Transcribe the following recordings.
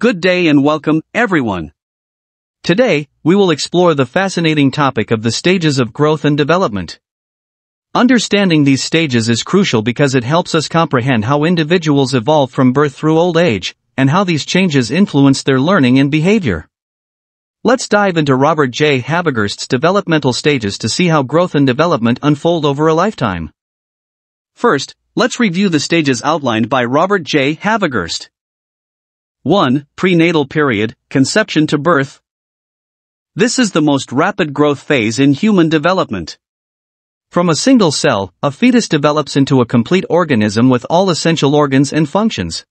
Good day and welcome, everyone. Today, we will explore the fascinating topic of the stages of growth and development. Understanding these stages is crucial because it helps us comprehend how individuals evolve from birth through old age, and how these changes influence their learning and behavior. Let's dive into Robert J. Havighurst's developmental stages to see how growth and development unfold over a lifetime. First, let's review the stages outlined by Robert J. Habegurst. 1. Prenatal period, conception to birth. This is the most rapid growth phase in human development. From a single cell, a fetus develops into a complete organism with all essential organs and functions.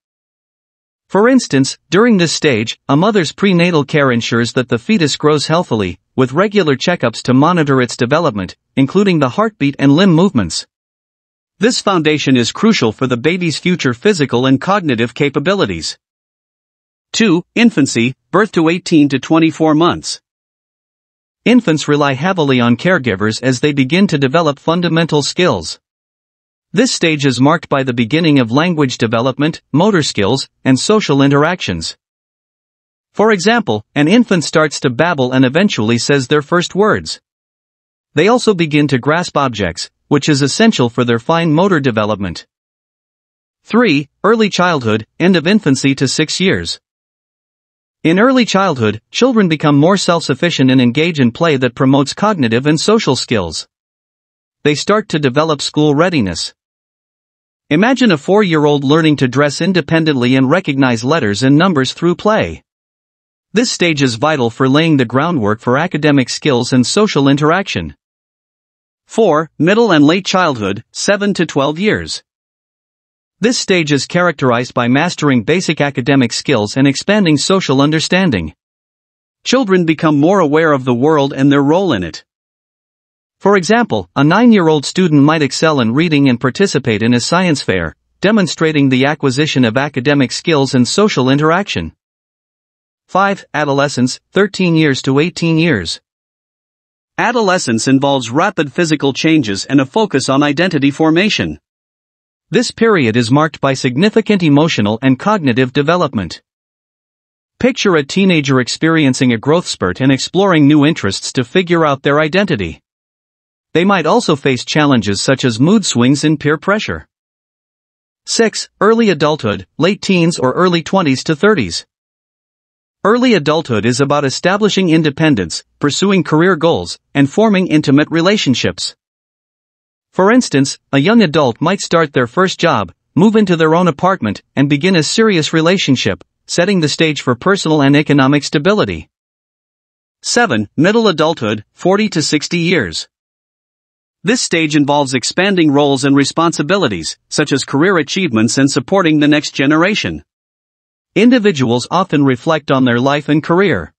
For instance, during this stage, a mother's prenatal care ensures that the fetus grows healthily, with regular checkups to monitor its development, including the heartbeat and limb movements. This foundation is crucial for the baby's future physical and cognitive capabilities. 2. Infancy, birth to 18 to 24 months. Infants rely heavily on caregivers as they begin to develop fundamental skills. This stage is marked by the beginning of language development, motor skills, and social interactions. For example, an infant starts to babble and eventually says their first words. They also begin to grasp objects, which is essential for their fine motor development. 3. Early childhood, end of infancy to 6 years. In early childhood, children become more self-sufficient and engage in play that promotes cognitive and social skills. They start to develop school readiness. Imagine a four-year-old learning to dress independently and recognize letters and numbers through play. This stage is vital for laying the groundwork for academic skills and social interaction. 4. Middle and late childhood, 7 to 12 years. This stage is characterized by mastering basic academic skills and expanding social understanding. Children become more aware of the world and their role in it. For example, a nine-year-old student might excel in reading and participate in a science fair, demonstrating the acquisition of academic skills and social interaction. 5. Adolescence, 13 years to 18 years. Adolescence involves rapid physical changes and a focus on identity formation. This period is marked by significant emotional and cognitive development. Picture a teenager experiencing a growth spurt and exploring new interests to figure out their identity. They might also face challenges such as mood swings and peer pressure. 6. Early adulthood, late teens or early 20s to 30s. Early adulthood is about establishing independence, pursuing career goals, and forming intimate relationships. For instance, a young adult might start their first job, move into their own apartment, and begin a serious relationship, setting the stage for personal and economic stability. 7. Middle adulthood, 40 to 60 years. This stage involves expanding roles and responsibilities, such as career achievements and supporting the next generation. Individuals often reflect on their life and career.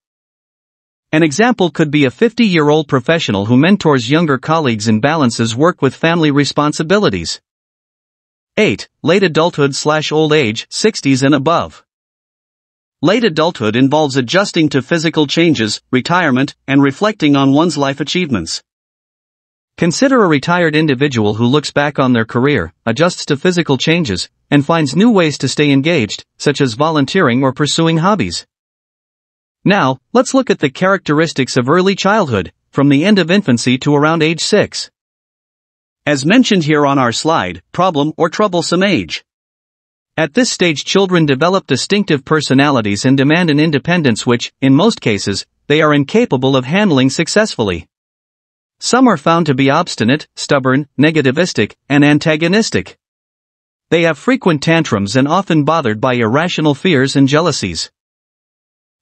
An example could be a 50-year-old professional who mentors younger colleagues and balances work with family responsibilities. 8. Late adulthood slash old age, 60s and above. Late adulthood involves adjusting to physical changes, retirement, and reflecting on one's life achievements. Consider a retired individual who looks back on their career, adjusts to physical changes, and finds new ways to stay engaged, such as volunteering or pursuing hobbies. Now, let's look at the characteristics of early childhood, from the end of infancy to around age 6. As mentioned here on our slide, problem or troublesome age. At this stage children develop distinctive personalities and demand an independence which, in most cases, they are incapable of handling successfully. Some are found to be obstinate, stubborn, negativistic, and antagonistic. They have frequent tantrums and often bothered by irrational fears and jealousies.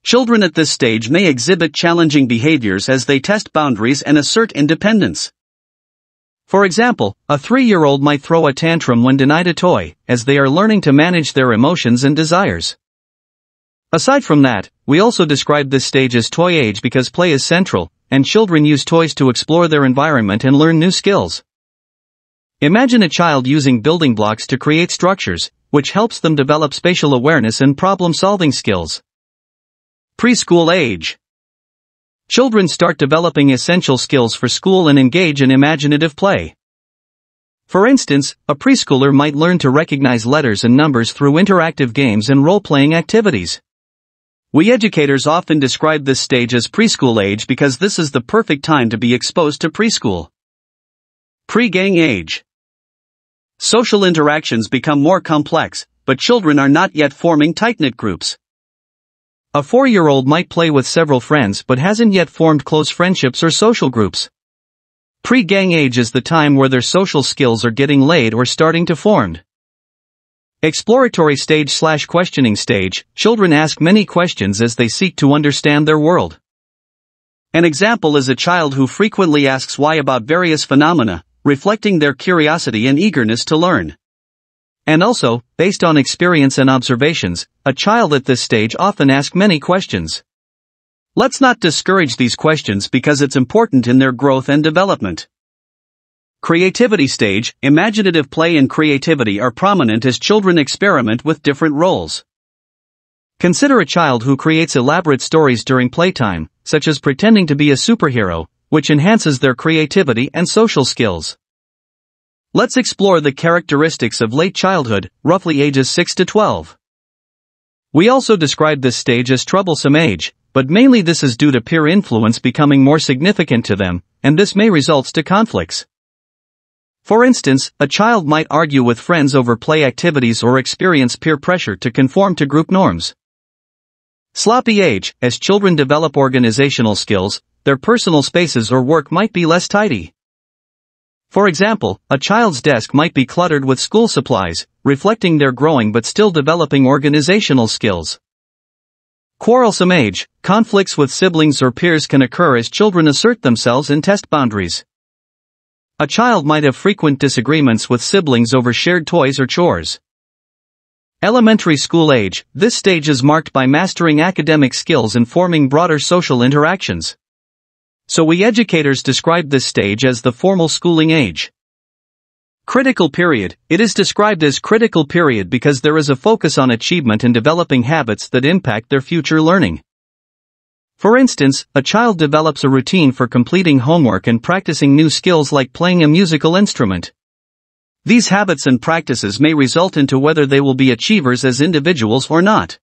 Children at this stage may exhibit challenging behaviors as they test boundaries and assert independence. For example, a three-year-old might throw a tantrum when denied a toy, as they are learning to manage their emotions and desires. Aside from that, we also describe this stage as toy age because play is central, and children use toys to explore their environment and learn new skills. Imagine a child using building blocks to create structures, which helps them develop spatial awareness and problem-solving skills. Preschool age. Children start developing essential skills for school and engage in imaginative play. For instance, a preschooler might learn to recognize letters and numbers through interactive games and role-playing activities. We educators often describe this stage as preschool age because this is the perfect time to be exposed to preschool. Pre-gang age. Social interactions become more complex, but children are not yet forming tight-knit groups. A four-year-old might play with several friends but hasn't yet formed close friendships or social groups. Pre-gang age is the time where their social skills are getting laid or starting to formed. Exploratory stage slash questioning stage, children ask many questions as they seek to understand their world. An example is a child who frequently asks why about various phenomena, reflecting their curiosity and eagerness to learn. And also, based on experience and observations, a child at this stage often asks many questions. Let's not discourage these questions because it's important in their growth and development. Creativity stage, imaginative play and creativity are prominent as children experiment with different roles. Consider a child who creates elaborate stories during playtime, such as pretending to be a superhero, which enhances their creativity and social skills. Let's explore the characteristics of late childhood, roughly ages 6 to 12. We also describe this stage as troublesome age, but mainly this is due to peer influence becoming more significant to them, and this may result to conflicts. For instance, a child might argue with friends over play activities or experience peer pressure to conform to group norms. Sloppy age, as children develop organizational skills, their personal spaces or work might be less tidy. For example, a child's desk might be cluttered with school supplies, reflecting their growing but still developing organizational skills. Quarrelsome age, conflicts with siblings or peers can occur as children assert themselves and test boundaries. A child might have frequent disagreements with siblings over shared toys or chores. Elementary school age, this stage is marked by mastering academic skills and forming broader social interactions. So we educators describe this stage as the formal schooling age. Critical period. It is described as critical period because there is a focus on achievement and developing habits that impact their future learning. For instance, a child develops a routine for completing homework and practicing new skills like playing a musical instrument. These habits and practices may result into whether they will be achievers as individuals or not.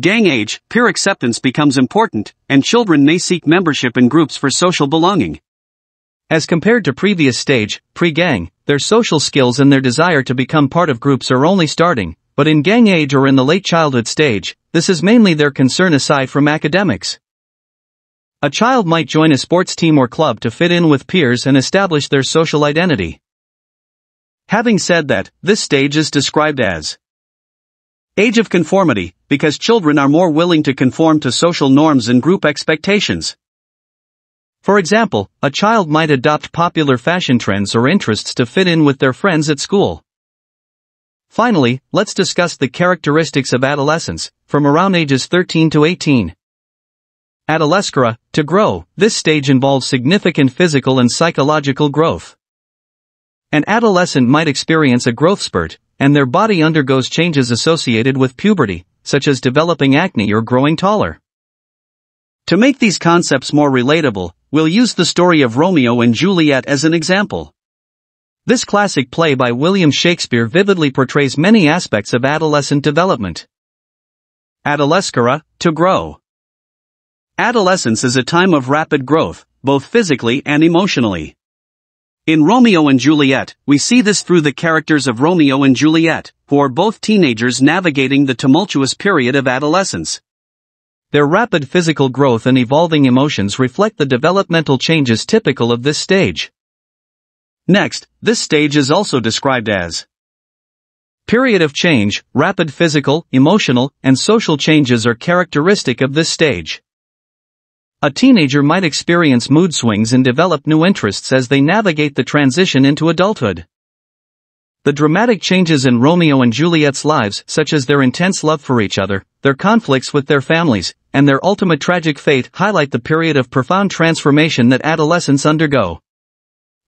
Gang age, peer acceptance becomes important, and children may seek membership in groups for social belonging. As compared to previous stage, pre-gang, their social skills and their desire to become part of groups are only starting, but in gang age or in the late childhood stage, this is mainly their concern aside from academics. A child might join a sports team or club to fit in with peers and establish their social identity. Having said that, this stage is described as age of conformity, because children are more willing to conform to social norms and group expectations. For example, a child might adopt popular fashion trends or interests to fit in with their friends at school. Finally, let's discuss the characteristics of adolescence, from around ages 13 to 18. Adolescere, to grow, this stage involves significant physical and psychological growth. An adolescent might experience a growth spurt, and their body undergoes changes associated with puberty, such as developing acne or growing taller. To make these concepts more relatable, we'll use the story of Romeo and Juliet as an example. This classic play by William Shakespeare vividly portrays many aspects of adolescent development. Adolescere, to grow. Adolescence is a time of rapid growth, both physically and emotionally. In Romeo and Juliet, we see this through the characters of Romeo and Juliet, who are both teenagers navigating the tumultuous period of adolescence. Their rapid physical growth and evolving emotions reflect the developmental changes typical of this stage. Next, this stage is also described as Period of change, rapid physical, emotional, and social changes are characteristic of this stage. A teenager might experience mood swings and develop new interests as they navigate the transition into adulthood. The dramatic changes in Romeo and Juliet's lives, such as their intense love for each other, their conflicts with their families, and their ultimate tragic fate highlight the period of profound transformation that adolescents undergo.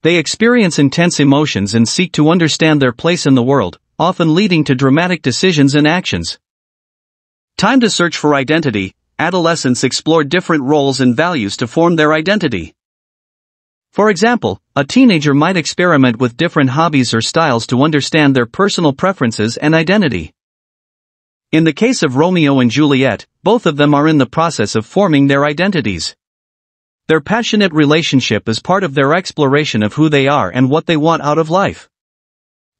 They experience intense emotions and seek to understand their place in the world, often leading to dramatic decisions and actions. Time to search for identity, adolescents explore different roles and values to form their identity. For example, a teenager might experiment with different hobbies or styles to understand their personal preferences and identity. In the case of Romeo and Juliet, both of them are in the process of forming their identities. Their passionate relationship is part of their exploration of who they are and what they want out of life.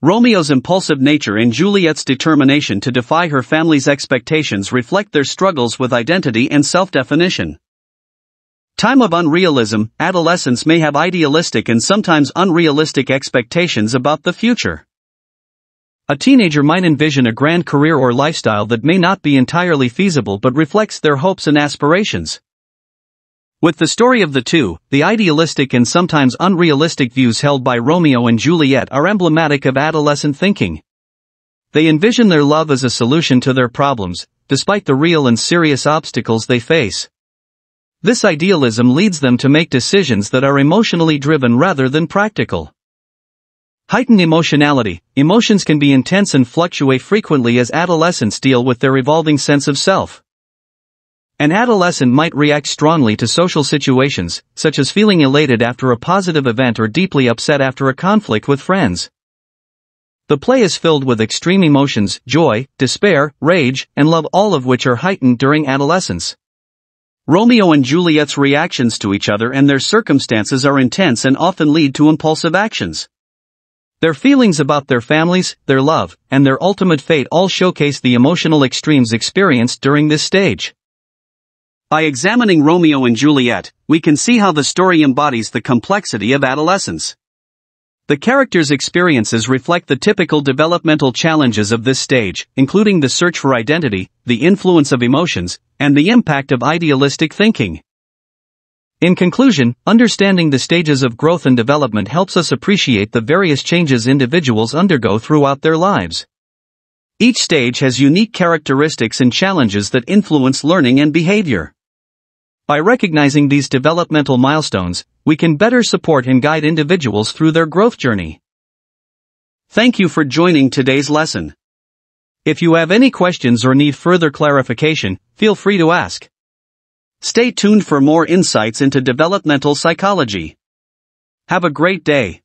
Romeo's impulsive nature and Juliet's determination to defy her family's expectations reflect their struggles with identity and self-definition. Time of unrealism, adolescents may have idealistic and sometimes unrealistic expectations about the future. A teenager might envision a grand career or lifestyle that may not be entirely feasible but reflects their hopes and aspirations. With the story of the two, the idealistic and sometimes unrealistic views held by Romeo and Juliet are emblematic of adolescent thinking. They envision their love as a solution to their problems, despite the real and serious obstacles they face. This idealism leads them to make decisions that are emotionally driven rather than practical. Heightened emotionality, emotions can be intense and fluctuate frequently as adolescents deal with their evolving sense of self. An adolescent might react strongly to social situations, such as feeling elated after a positive event or deeply upset after a conflict with friends. The play is filled with extreme emotions, joy, despair, rage, and love all of which are heightened during adolescence. Romeo and Juliet's reactions to each other and their circumstances are intense and often lead to impulsive actions. Their feelings about their families, their love, and their ultimate fate all showcase the emotional extremes experienced during this stage. By examining Romeo and Juliet, we can see how the story embodies the complexity of adolescence. The characters' experiences reflect the typical developmental challenges of this stage, including the search for identity, the influence of emotions, and the impact of idealistic thinking. In conclusion, understanding the stages of growth and development helps us appreciate the various changes individuals undergo throughout their lives. Each stage has unique characteristics and challenges that influence learning and behavior. By recognizing these developmental milestones, we can better support and guide individuals through their growth journey. Thank you for joining today's lesson. If you have any questions or need further clarification, feel free to ask. Stay tuned for more insights into developmental psychology. Have a great day.